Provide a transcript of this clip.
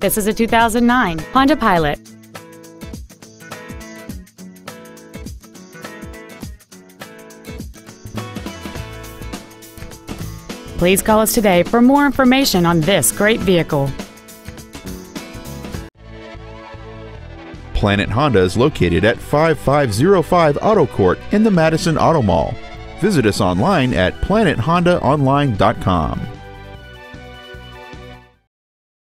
This is a 2009 Honda Pilot. Please call us today for more information on this great vehicle. Planet Honda is located at 5505 Auto Court in the Madison Auto Mall. Visit us online at planethondaonline.com.